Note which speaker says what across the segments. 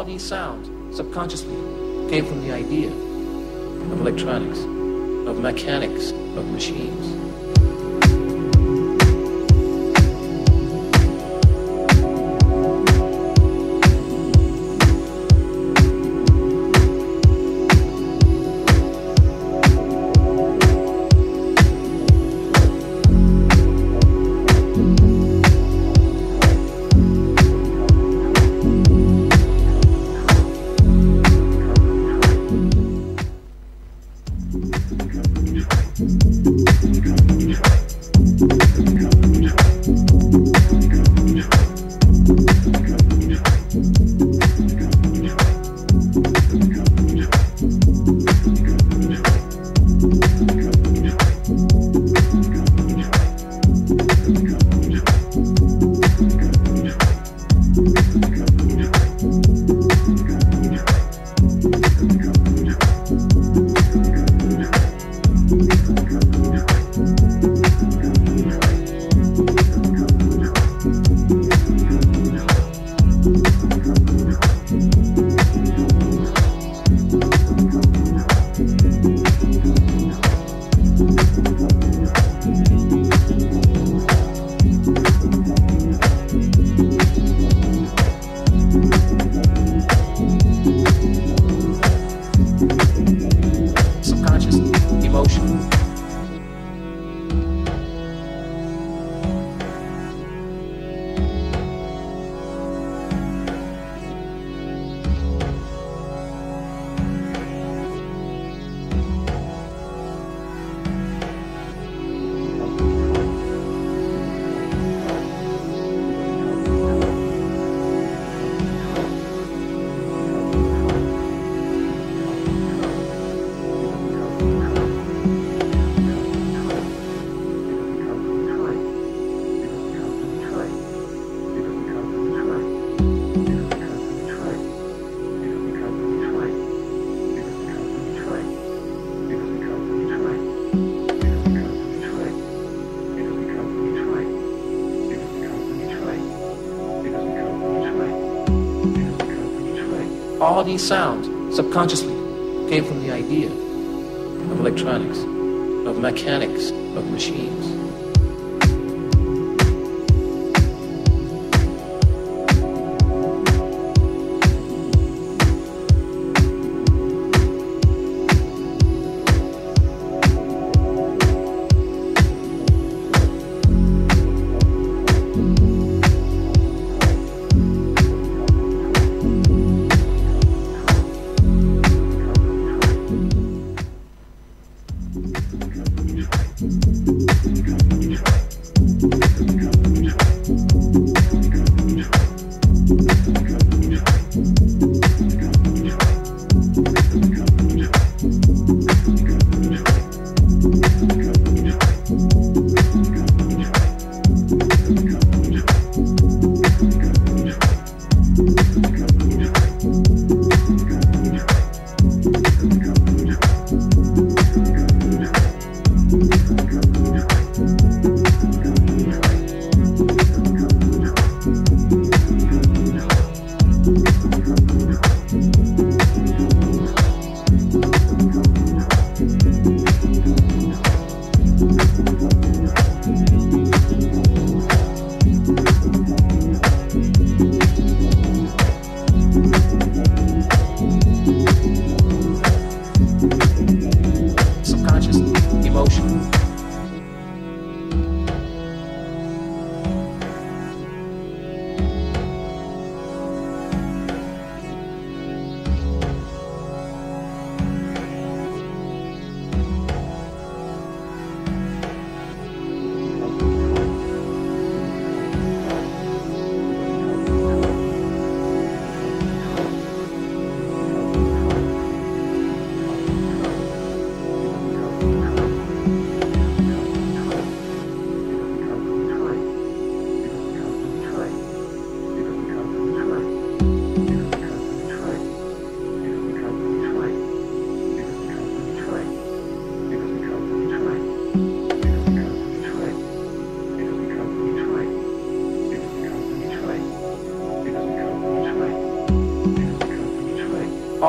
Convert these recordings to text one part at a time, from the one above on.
Speaker 1: All these sounds subconsciously came from the idea of electronics, of mechanics, of machines. Emotion. All these sounds subconsciously came from the idea of electronics, of mechanics, of machines.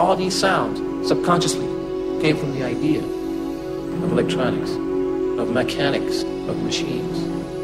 Speaker 1: All these sounds subconsciously came from the idea of electronics, of mechanics, of machines.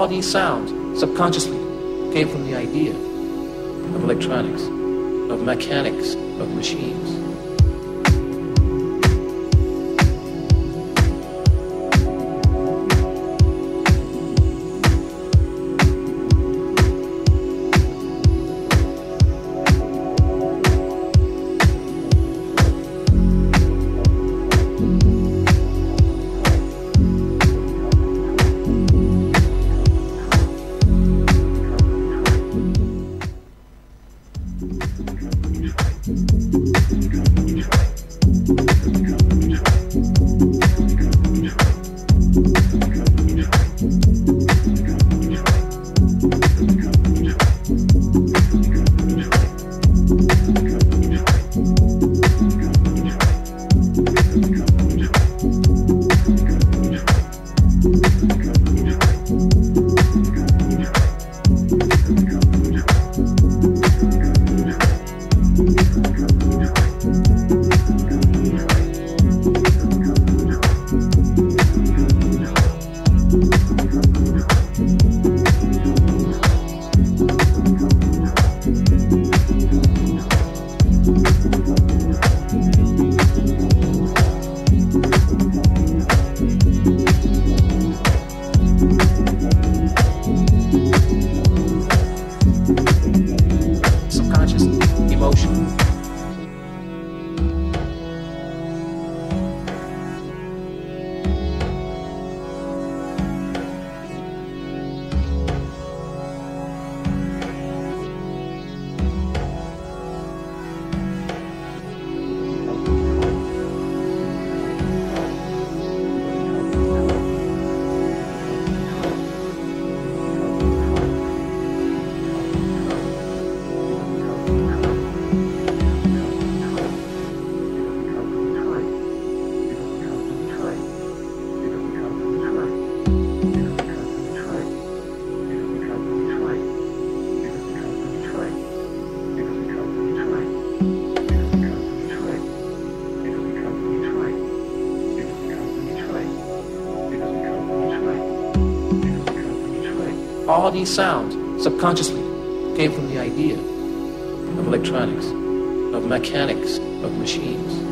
Speaker 1: All these sounds subconsciously came from the idea of electronics, of mechanics, of machines. 有声 All these sounds subconsciously came from the idea of electronics, of mechanics, of machines.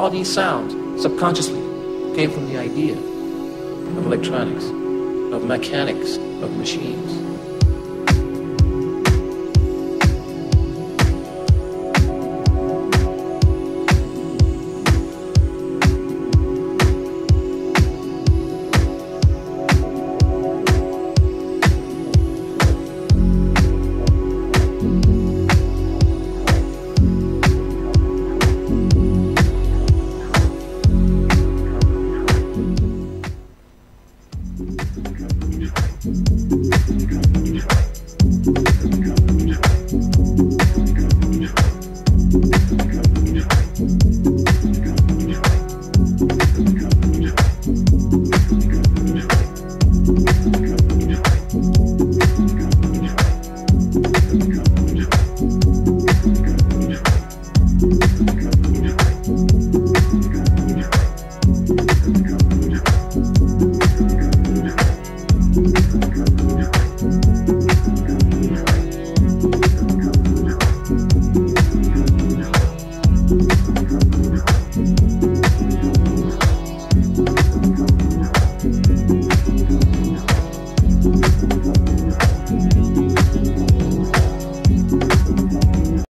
Speaker 1: All these sounds subconsciously came from the idea of electronics, of mechanics, of machines. you try.